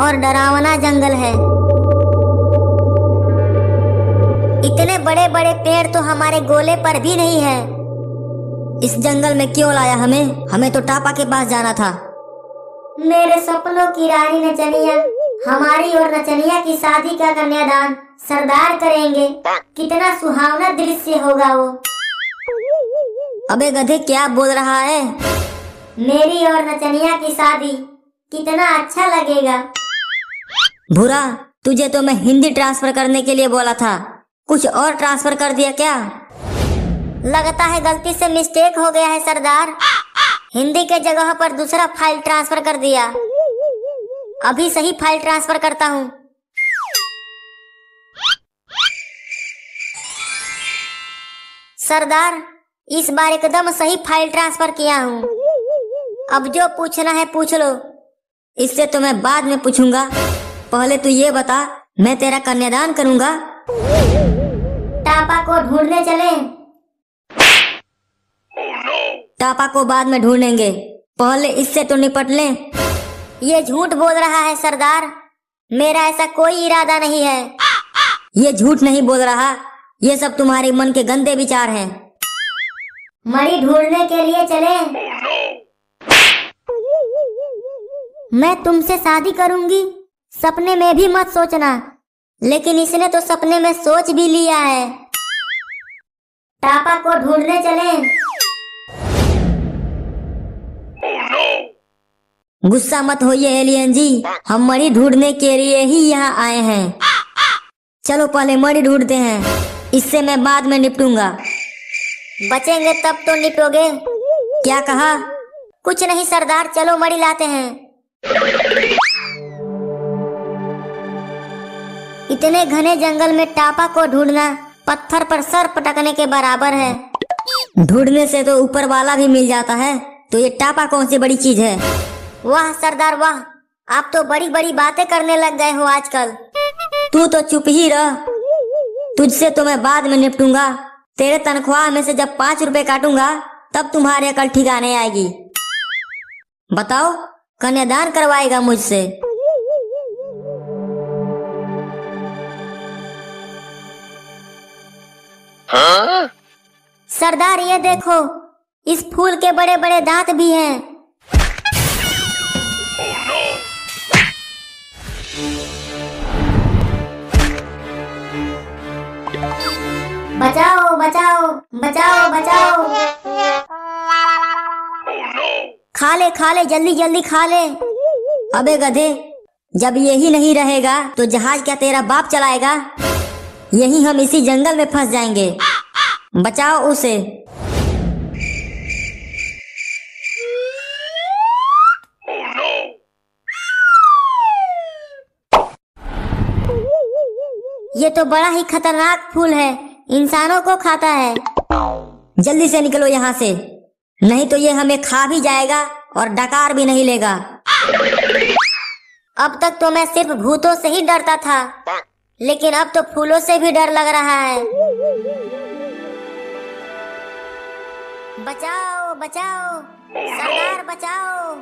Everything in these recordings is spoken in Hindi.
और डरावना जंगल है। इतने बड़े बड़े पेड़ तो हमारे गोले पर भी नहीं है। इस जंगल में क्यों लाया हमें? हमें तो टापा के पास जाना था। मेरे सपनों की रानी नचनिया हमारी और नचनिया की शादी का कन्यादान सरदार करेंगे। कितना सुहावना दृश्य होगा वो। अबे गधे, क्या बोल रहा है? मेरी और नचनिया की शादी कितना अच्छा लगेगा। भूरा तुझे तो मैं हिंदी ट्रांसफ़र करने के लिए बोला था। कुछ और ट्रांसफ़र कर दिया क्या? लगता है गलती से मिस्टेक हो गया है सरदार। हिंदी के जगह पर दूसरा फ़ाइल ट्रांसफ़र कर दिया। अभी सही फ़ाइल ट्रांसफ़र करता हूँ। सरदार इस बार एकदम सही फ़ाइल ट्रांसफ़र किया हूँ। अब जो पूछना है पूछ लो। इससे तो मैं बाद में पूछूँगा। पहले तू ये बता, मैं तेरा कन्यादान करूँगा? टापा को ढूँढने चले। टापा को बाद में ढूंढेंगे। पहले इससे तो निपट लें। ये झूठ बोल रहा है, सरदार। मेरा ऐसा कोई इरादा नहीं है। ये झूठ नहीं बोल रहा। ये सब तुम्हारे मन के गंदे विचार हैं। मणि ढूँढने के लिए चले। मैं तुमसे शादी करूँगी। सपने में भी मत सोचना। लेकिन इसने तो सपने में सोच भी लिया है। टापा को ढूँढने चले। गुस्सा मत होइए, एलियन जी। हम मरी ढूँढने के लिए ही यहाँ आए हैं। चलो पहले मरी ढूंढते हैं। इससे मैं बाद में निपटूँगा। बचेंगे तब तो निपटोगे। क्या कहा? कुछ नहीं, सरदार। चलो मरी लाते हैं। इतने घने जंगल में टापा को ढूंढना पत्थर पर सर पटकने के बराबर है। ढूँढने से तो ऊपर वाला भी मिल जाता है तो ये टापा कौन सी बड़ी चीज़ है? वाह, सरदार, वाह। आप तो बड़ी बड़ी बातें करने लग गए हो आजकल। तू तो चुप ही रह। तुझसे तो मैं बाद में निपटूँगा। तेरे तनख्वाह में से जब पाँच रुपए काटूँगा, तब तुम्हारे अकल ठिकाने आएगी। बताओ कन्यादान करवाएगा मुझसे। सरदार ये देखो इस फूल के बड़े बड़े दांत भी हैं। बचाओ बचाओ बचाओ बचाओ। खा ले खा ले, जल्दी जल्दी खा ले। अबे गधे, जब यही नहीं रहेगा तो जहाज़ क्या तेरा बाप चलाएगा? यही हम इसी जंगल में फंस जाएँगे। बचाओ उसे। ये तो बड़ा ही खतरनाक फूल है। इंसानों को खाता है। जल्दी से निकलो यहाँ से। नहीं तो ये हमें खा भी जाएगा और डकार भी नहीं लेगा। अब तक तो मैं सिर्फ़ भूतों से ही डरता था, लेकिन अब तो फूलों से भी डर लग रहा है। बचाओ बचाओ, सरदार बचाओ।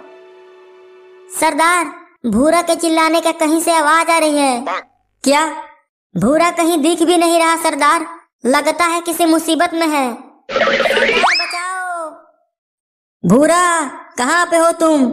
सरदार, भूरा के चिल्लाने का कहीं से आवाज़ आ रही है? क्या? भूरा कहीं दिख भी नहीं रहा, सरदार? लगता है किसी मुसीबत में है। भूरा कहाँ पे हो तुम?